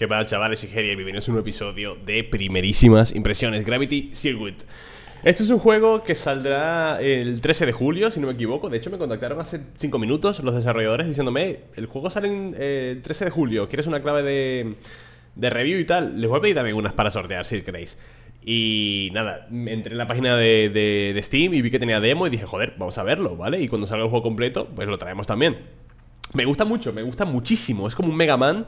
¿Qué pasa, chavales? y bienvenidos a un episodio de primerísimas impresiones Gravity Circuit Esto es un juego que saldrá el 13 de julio, si no me equivoco De hecho, me contactaron hace 5 minutos los desarrolladores diciéndome El juego sale el 13 de julio, ¿quieres una clave de, de review y tal? Les voy a pedir también unas para sortear, si queréis y nada, entré en la página de, Steam y vi que tenía demo y dije, joder, vamos a verlo, ¿vale? Y cuando salga el juego completo, pues lo traemos también. Me gusta mucho, me gusta muchísimo. Es como un Mega Man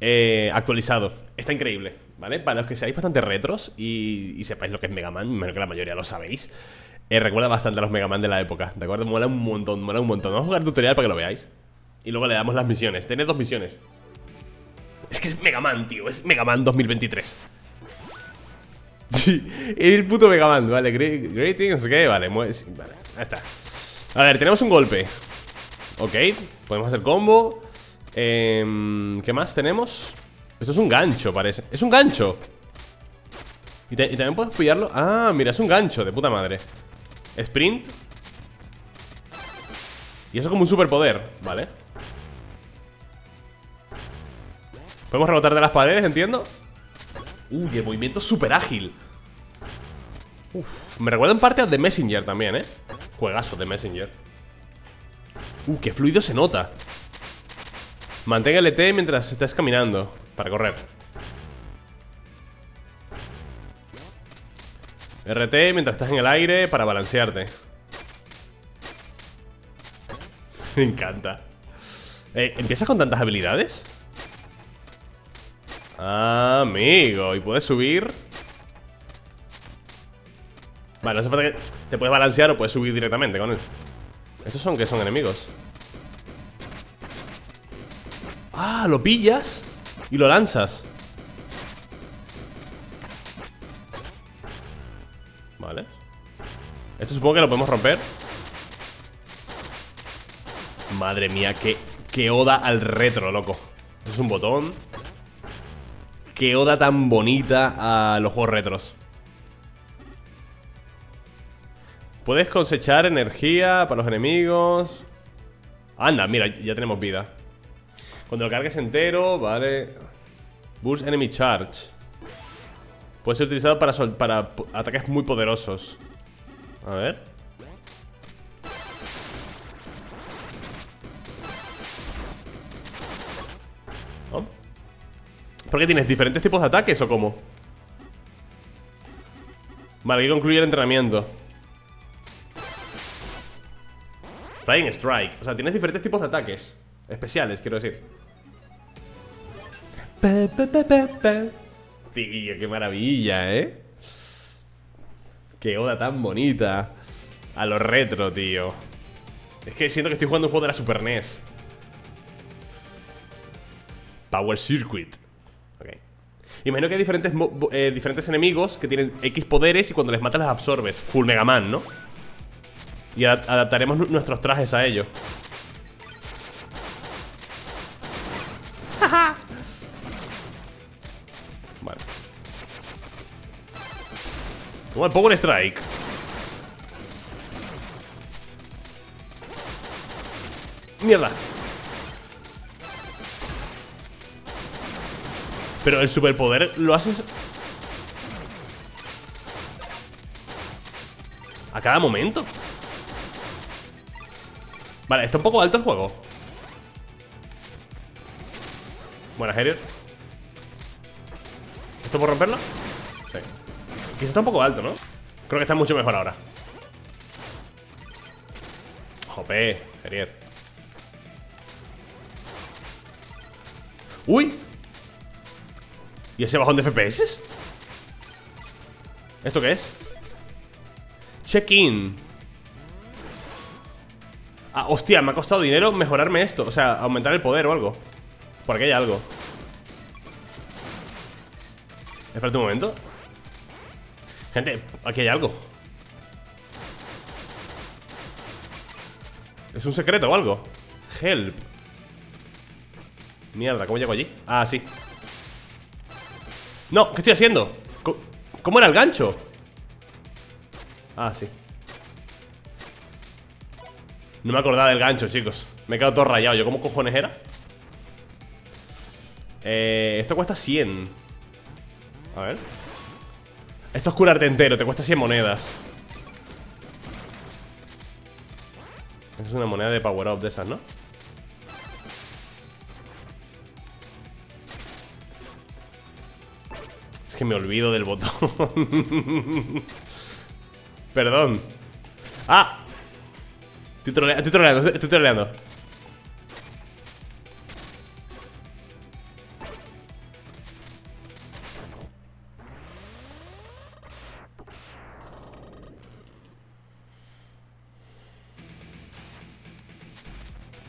eh, actualizado. Está increíble, ¿vale? Para los que seáis bastante retros y, sepáis lo que es Mega Man, menos que la mayoría lo sabéis. Eh, recuerda bastante a los Mega Man de la época, ¿de acuerdo? Mola un montón, mola un montón. Vamos a jugar el tutorial para que lo veáis. Y luego le damos las misiones. Tiene dos misiones. Es que es Mega Man, tío. Es Mega Man 2023. Sí, el puto Mega Man, vale, greetings, ¿qué? Vale, vale, ahí está A ver, tenemos un golpe Ok, podemos hacer combo eh, ¿Qué más tenemos? Esto es un gancho, parece. Es un gancho y, también puedes pillarlo Ah, mira, es un gancho, de puta madre. Sprint. Y eso como un superpoder, ¿vale? Podemos rebotar de las paredes, entiendo Uy, el movimiento súper ágil. Me recuerda en parte a The Messenger también, ¿eh? Juegazo de Messenger. Uh, qué fluido se nota Mantenga el T mientras estés caminando Para correr. RT mientras estás en el aire Para balancearte. Me encanta. Eh, ¿Empiezas con tantas habilidades? amigo, y puedes subir Vale, no hace falta que te puedes balancear o puedes subir directamente con él. ¿Estos son que son enemigos? Ah, lo pillas y lo lanzas Vale Esto supongo que lo podemos romper Madre mía, qué, qué oda al retro, loco Eso es un botón Qué oda tan bonita a los juegos retros. Puedes cosechar energía para los enemigos. Anda, mira, ya tenemos vida. Cuando lo cargues entero, vale. Burst Enemy Charge. Puede ser utilizado para, ataques muy poderosos. A ver. ¿Por qué tienes diferentes tipos de ataques o cómo? Vale, hay que concluir el entrenamiento Flying Strike O sea, tienes diferentes tipos de ataques Especiales, quiero decir Tío, qué maravilla, ¿eh? Qué oda tan bonita A lo retro, tío Es que siento que estoy jugando un juego de la Super NES Power Circuit Imagino que hay diferentes, eh, diferentes enemigos que tienen X poderes y cuando les matas las absorbes. Full Mega Man, ¿no? Y adaptaremos nuestros trajes a ellos. Vale. Toma el Power Strike. Mierda. Pero el superpoder lo haces... A cada momento Vale, está un poco alto el juego Buena, Harriet ¿Esto por romperlo? Sí Quizás está un poco alto, ¿no? Creo que está mucho mejor ahora Jope, Harriet ¡Uy! ¿Y ese bajón de FPS? ¿Esto qué es? Check-in Ah, hostia, me ha costado dinero mejorarme esto O sea, aumentar el poder o algo Por aquí hay algo Espérate un momento Gente, aquí hay algo ¿Es un secreto o algo? Help Mierda, ¿cómo llego allí? Ah, sí no, ¿qué estoy haciendo? ¿Cómo era el gancho? Ah, sí No me acordaba del gancho, chicos Me he quedado todo rayado ¿Yo cómo cojones era? Eh, esto cuesta 100 A ver. Esto es curarte entero, te cuesta 100 monedas. Es una moneda de power up de esas, ¿no? Es que me olvido del botón. Perdón. ¡Ah! Estoy, troleando, estoy troleando, troleando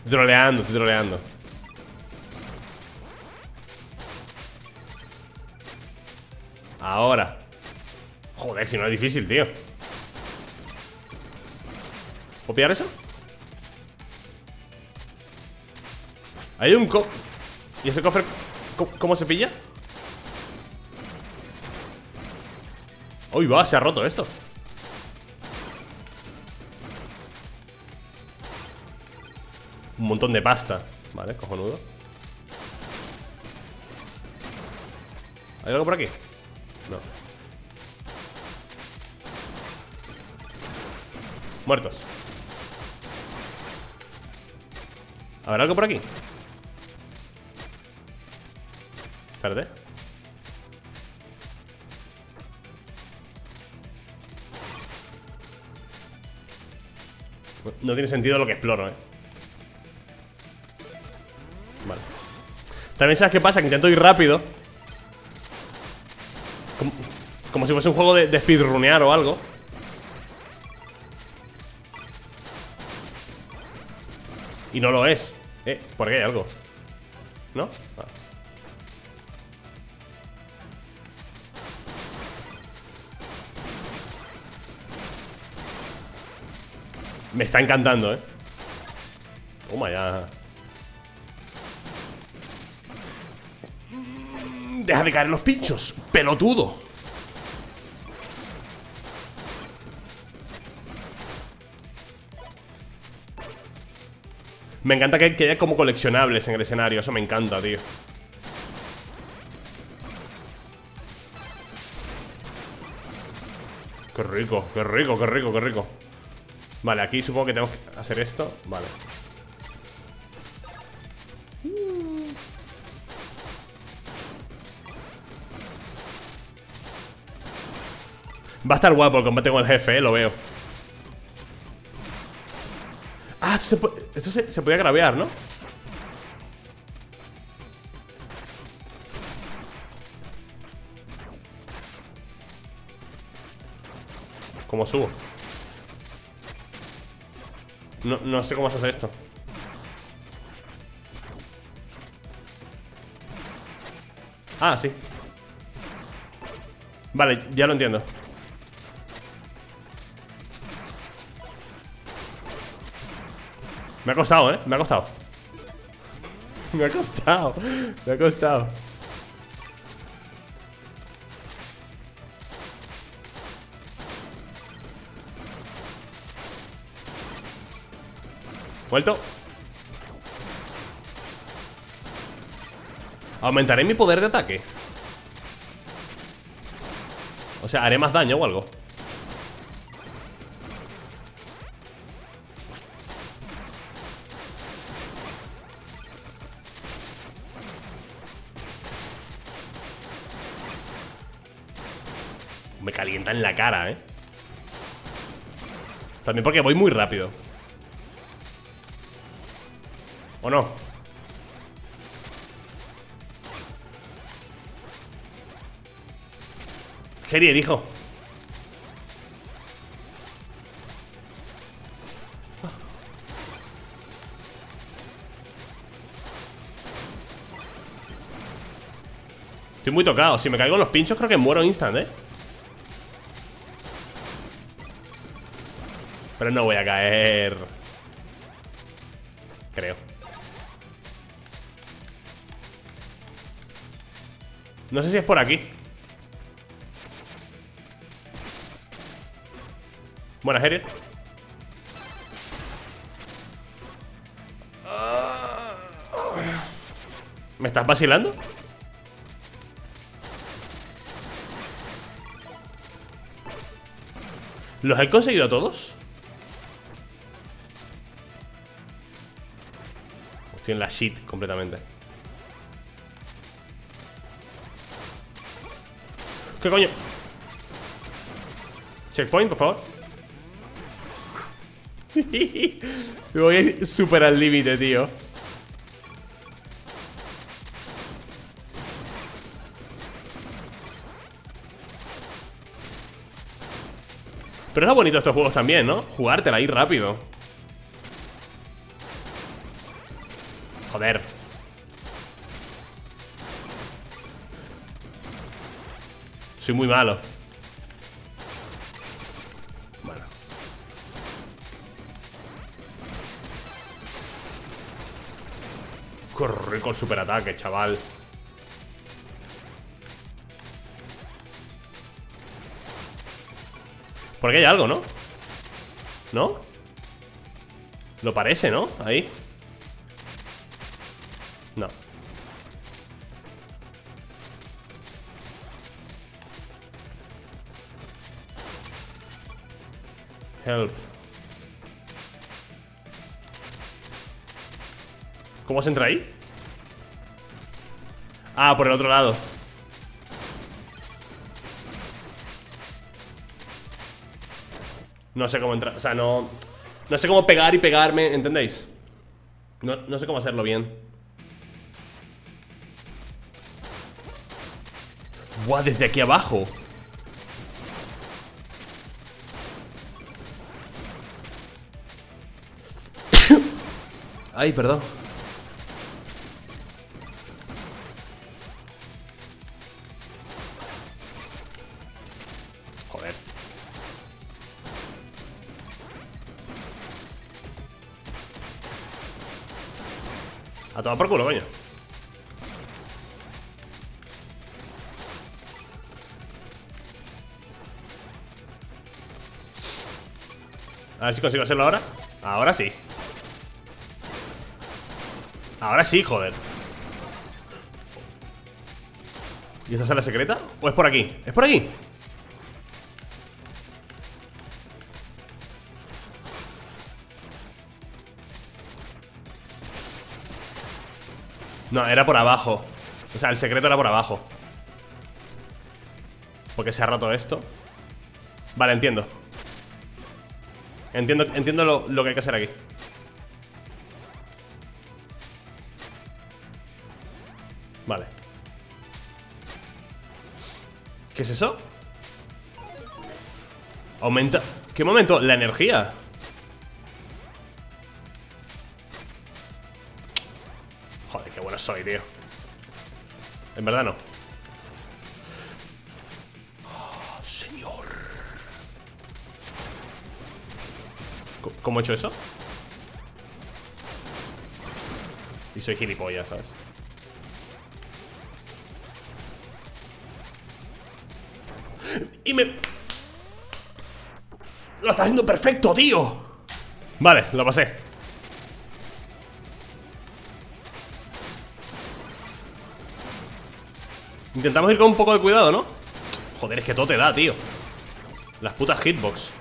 Estoy troleando, estoy troleando Ahora Joder, si no es difícil, tío ¿Puedo pillar eso? Hay un co... ¿Y ese cofre cómo, se pilla? Uy, va, se ha roto esto montón de pasta. Vale, cojonudo. ¿Hay algo por aquí? No. Muertos. ¿Habrá algo por aquí? Espérate. No tiene sentido lo que exploro, eh También sabes qué pasa, que intento ir rápido Como, si fuese un juego de, de speedrunear o algo Y no lo es eh, por qué hay algo ¿No? Ah. Me está encantando, ¿eh? Toma ya Deja de caer los pinchos Pelotudo. Me encanta que, haya como coleccionables en el escenario Eso me encanta, tío. Qué rico, qué rico, qué rico, qué rico. Vale, aquí supongo que tenemos que hacer esto. Vale Va a estar guapo el combate con el jefe, eh, lo veo Ah, esto se, puede, esto se podía gravear, ¿no? ¿Cómo subo? No, no sé cómo se hace esto Ah, sí Vale, ya lo entiendo Me ha costado, ¿eh? Me ha costado. Me ha costado Me ha costado. Vuelto. Aumentaré mi poder de ataque O sea, haré más daño o algo Me calienta en la cara, ¿eh? También porque voy muy rápido ¿O no? Gerier, hijo Estoy muy tocado Si me caigo en los pinchos creo que muero instant, ¿eh? Pero no voy a caer Creo No sé si es por aquí Buenas, Herier ¿Me estás vacilando? ¿Los he conseguido a todos? En la shit completamente ¿Qué coño? Checkpoint, por favor Voy súper al límite, tío Pero es bonito estos juegos también, ¿no? Jugártela ahí rápido Soy muy malo Bueno Corre con superataque, chaval Por aquí hay algo, ¿no? ¿No? Lo parece, ¿no? Ahí Help ¿Cómo se entra ahí? Ah, por el otro lado No sé cómo entrar, o sea, no No sé cómo pegar y pegarme, ¿entendéis? No, no sé cómo hacerlo bien Buah, desde aquí abajo Ay, perdón. A tomar por culo, coño. A ver si consigo hacerlo ahora. Ahora sí Ahora sí, joder ¿Y esta sala secreta? ¿O es por aquí? ¿Es por aquí? No, era por abajo O sea, el secreto era por abajo Porque se ha roto esto Vale, entiendo Entiendo, entiendo lo, lo que hay que hacer aquí Vale ¿Qué es eso? Aumenta ¿Qué momento? La energía soy, tío En verdad no oh, Señor ¿Cómo he hecho eso? Y soy gilipollas, ¿sabes? Y me... Lo está haciendo perfecto, tío. Vale, lo pasé. Intentamos ir con un poco de cuidado, ¿no? Joder, es que todo te da, tío. Las putas hitbox.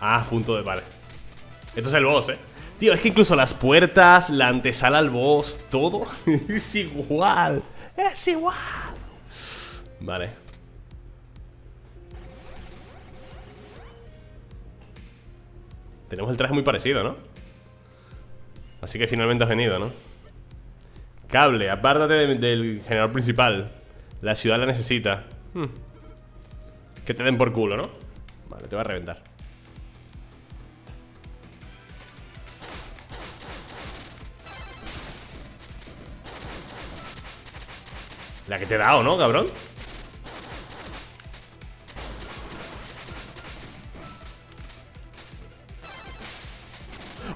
Ah, punto de... Vale Esto es el boss, ¿eh? Tío, es que incluso las puertas, la antesala al boss, todo Es igual Es igual Vale Tenemos el traje muy parecido, ¿no? Así que finalmente has venido, ¿no? Cable, apártate del, general principal La ciudad la necesita hmm. Que te den por culo, ¿no? Vale, te va a reventar La que te he dado, ¿no, cabrón?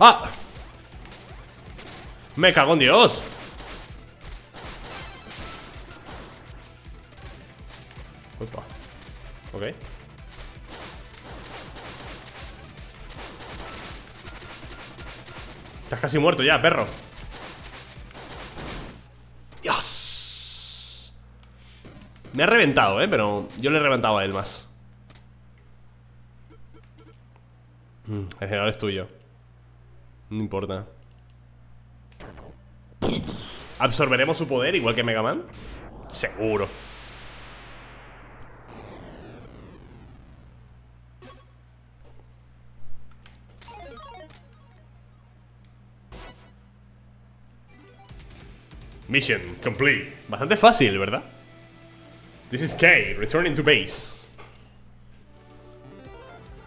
¡Ah! Me cago en Dios Opa. Ok Estás casi muerto ya, perro Me ha reventado, eh, pero yo le he reventado a él más mm, El general es tuyo No importa ¿Absorberemos su poder igual que Mega Man? Seguro Mission complete. Bastante fácil, ¿verdad? This is K, returning to base.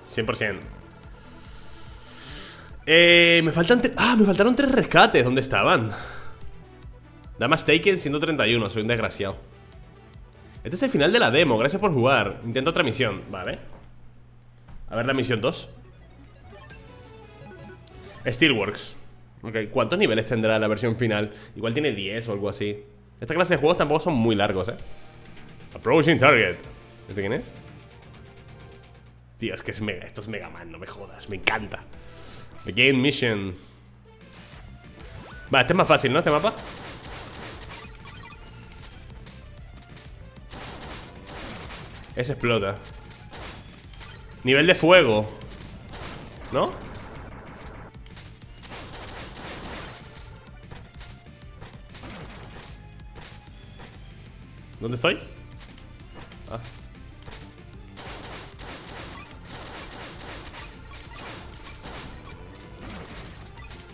100%. Eh, me faltan... Ah, me faltaron tres rescates. ¿Dónde estaban? Damas Taken 131. Soy un desgraciado. Este es el final de la demo. Gracias por jugar. Intento otra misión. Vale. A ver la misión 2. Steelworks. Ok, ¿cuántos niveles tendrá la versión final? Igual tiene 10 o algo así Esta clase de juegos tampoco son muy largos, eh Approaching target ¿Este quién es? Tío, es que es mega, esto es Mega Man, no me jodas, me encanta Game Mission Vale, este es más fácil, ¿no? Este mapa Ese explota Nivel de fuego ¿No? ¿Dónde estoy?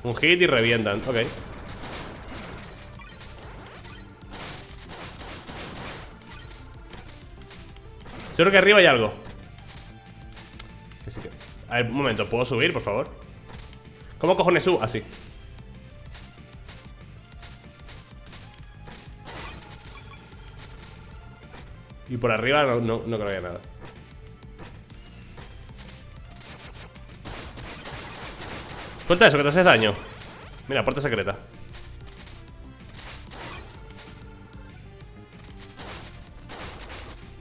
Un hit y revientan, ok Seguro que arriba hay algo A ver, un momento, ¿puedo subir, por favor? ¿Cómo cojones subo? Así Y por arriba no, no, creo que haya nada Suelta eso, que te haces daño Mira, puerta secreta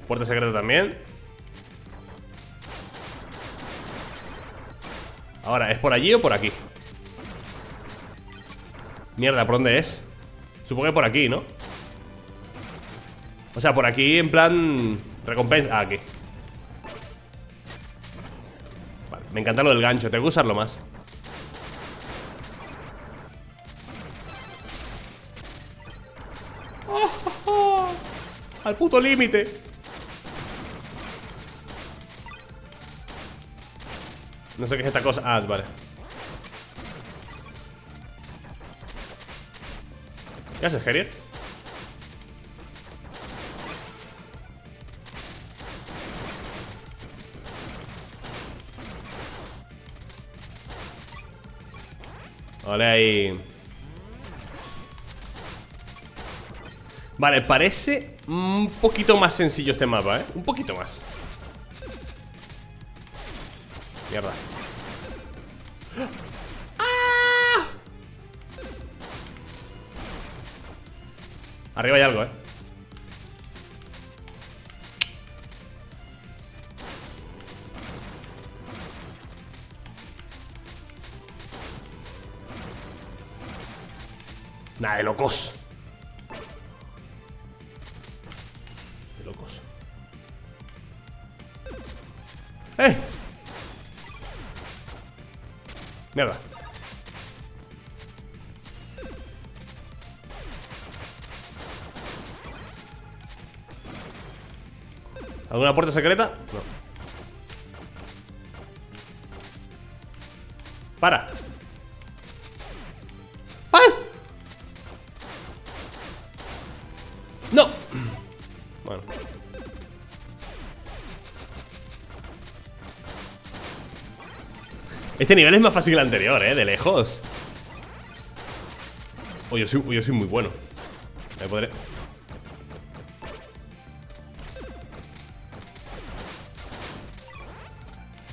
Puerta secreta también Ahora, ¿es por allí o por aquí? Mierda, ¿por dónde es? Supongo que por aquí, ¿no? O sea, por aquí en plan Recompensa, ah, aquí Vale, me encanta lo del gancho Tengo que usarlo más Al puto límite. No sé qué es esta cosa. Ah, vale. ¿Qué haces, Harriet? Vale, ahí. Vale, parece un poquito más sencillo este mapa, ¿eh? Un poquito más Mierda ¡Ah! Arriba hay algo, ¿eh? Nah, de locos. Mierda. ¿Alguna puerta secreta? No. Para. Este nivel es más fácil que el anterior, ¿eh? De lejos Oh, yo soy, yo soy muy bueno Me podré...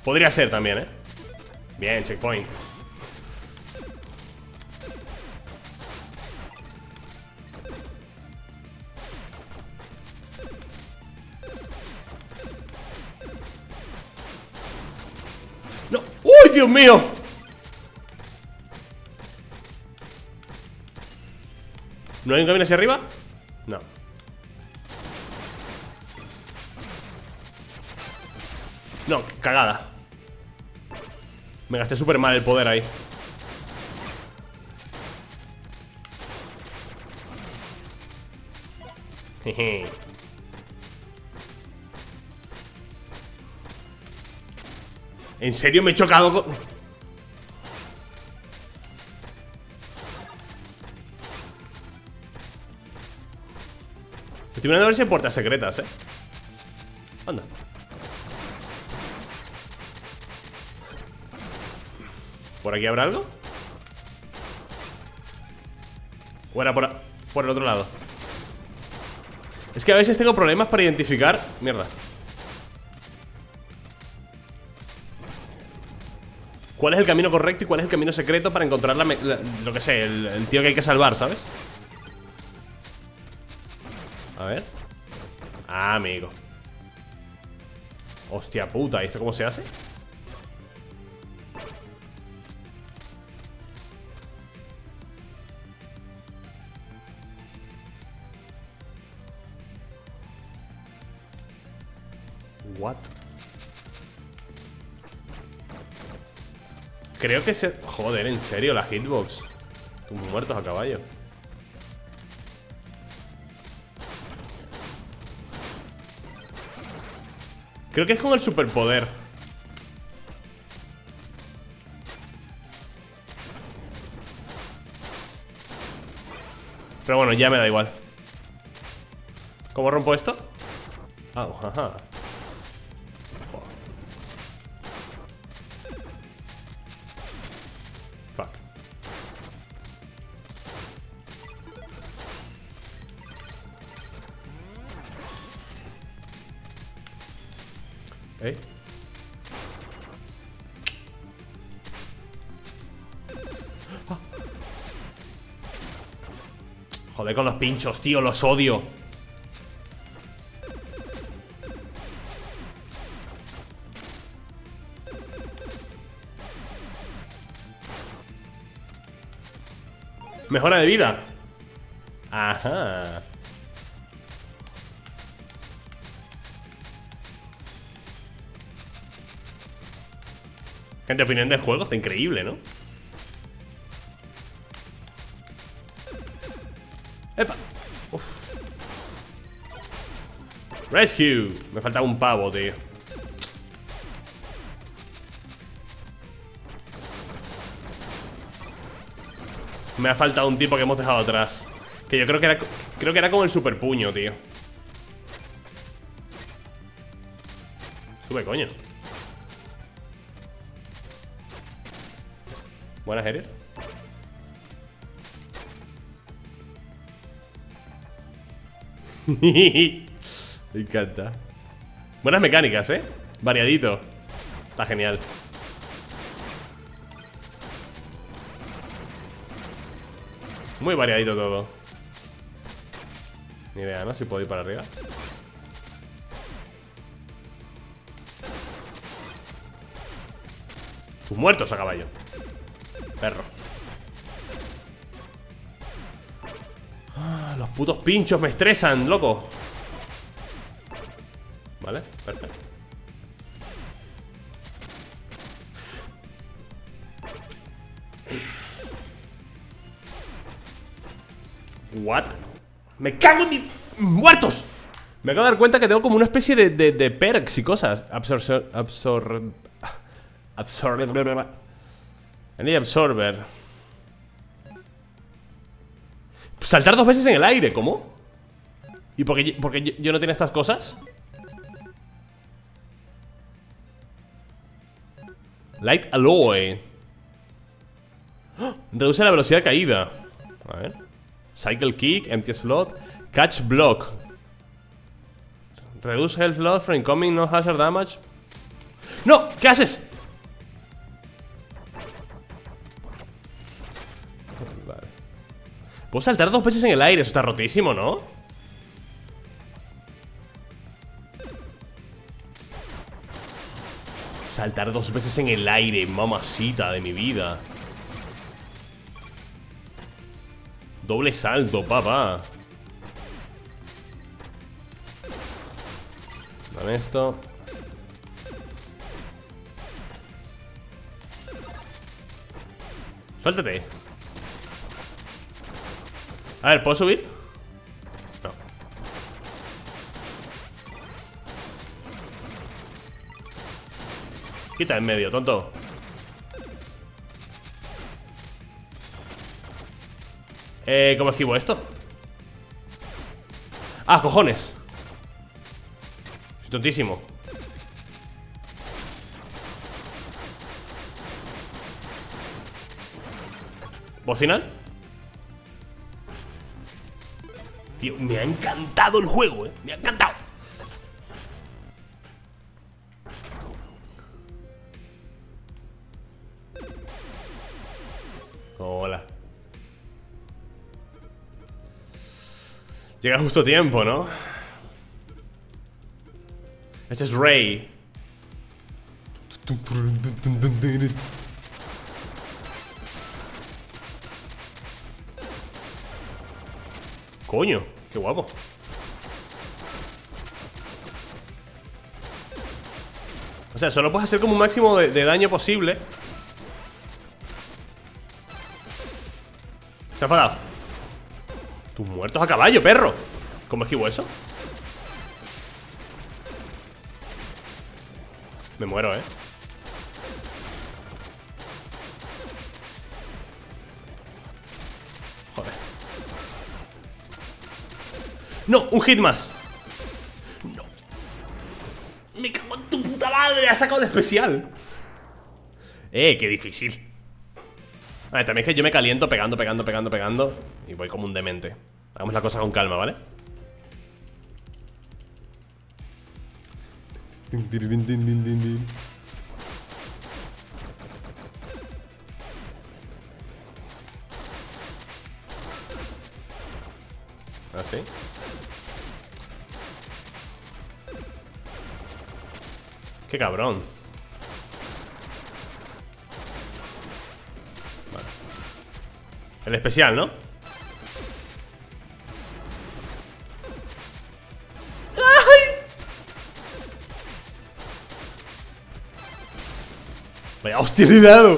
Podría ser también, ¿eh? Bien, checkpoint Dios mío! ¿No hay un camino hacia arriba? No No, cagada Me gasté súper mal el poder ahí Jeje ¿En serio me he chocado con...? Estoy mirando a ver si hay puertas secretas, ¿eh? Anda ¿Por aquí habrá algo? ¿O por el otro lado? Es que a veces tengo problemas para identificar Mierda ¿Cuál es el camino correcto y cuál es el camino secreto para encontrar la, lo que sé, el, tío que hay que salvar, ¿sabes? A ver Ah, amigo Hostia puta, ¿y esto cómo se hace? What? Creo que se... Joder, en serio, la hitbox muertos a caballo. Creo que es con el superpoder. Pero bueno, ya me da igual. ¿Cómo rompo esto? Ah, ajá pinchos, tío, los odio. Mejora de vida. Ajá. Gente, opinión del juego está increíble, ¿no? Rescue. Me falta un pavo, tío. Me ha faltado un tipo que hemos dejado atrás. Que yo creo que era Creo que era como el super puño, tío. Sube, coño. Buenas, Eric. Me encanta. Buenas mecánicas, ¿eh? Variadito. Está genial. Muy variadito todo. Ni idea, ¿no? Si puedo ir para arriba. Tus muertos a caballo. Perro ah, Los putos pinchos me estresan, loco Vale, perfecto What? Me cago en mi... ¡Muertos! Me acabo de dar cuenta que tengo como una especie de, de, perks y cosas Absor... Absor... Absor... Energy Absorber Saltar dos veces en el aire, ¿cómo? ¿Y por qué, porque yo no tengo estas cosas? Light Alloy. Reduce la velocidad caída A ver Cycle Kick, Empty Slot Catch Block Reduce Health Loss from incoming No Hazard Damage ¡No! ¿Qué haces? Puedo saltar dos veces en el aire, eso está rotísimo, ¿no? Saltar dos veces en el aire, mamacita de mi vida. Doble salto, papá. Dame esto. Suéltate. A ver, ¿puedo subir? Quita en medio, tonto. Eh, ¿cómo esquivo esto? Ah, cojones. Soy tontísimo. ¿Voz final? Tío, me ha encantado el juego, eh. Me ha encantado Llega justo tiempo, ¿no? Este es Rey Coño, qué guapo. O sea, solo puedes hacer como un máximo de, daño posible. Se ha enfadado tus muertos a caballo, perro. ¿Cómo esquivo eso? Me muero, ¿eh? Joder. No, un hit más. No. Me cago en tu puta madre Ha sacado de especial. Eh, qué difícil. Vale, también es que yo me caliento pegando, pegando, pegando, pegando Y voy como un demente Hagamos la cosa con calma, ¿vale? ¿Así? ¿Ah, ¡Qué cabrón! El especial, ¿no? Vaya hostilidad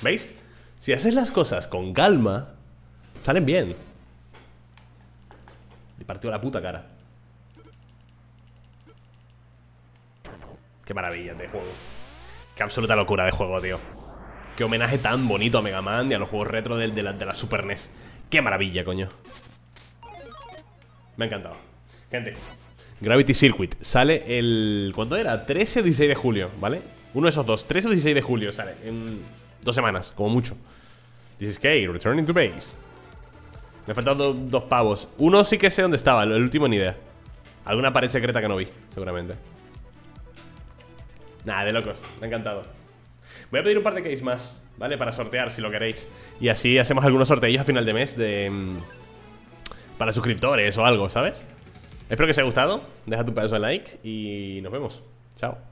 ¿Veis? Si haces las cosas con calma Salen bien Le partió la puta cara Qué maravilla de juego. Qué absoluta locura de juego, tío. Qué homenaje tan bonito a Mega Man y a los juegos retro de, de la Super NES. Qué maravilla, coño. Me ha encantado. Gravity Circuit sale el... ¿Cuándo era? 13 o 16 de julio, ¿vale? Uno de esos dos. 13 o 16 de julio sale. En dos semanas, como mucho. This is K, returning to base. Me faltan dos pavos. Uno sí que sé dónde estaba, el último ni idea. Alguna pared secreta que no vi, seguramente. Nada, de locos, me ha encantado Voy a pedir un par de case más, ¿vale? Para sortear, si lo queréis Y así hacemos algunos sorteos a final de mes de... Mm, para suscriptores o algo, ¿sabes? Espero que os haya gustado. Deja tu pedazo de like y nos vemos. Chao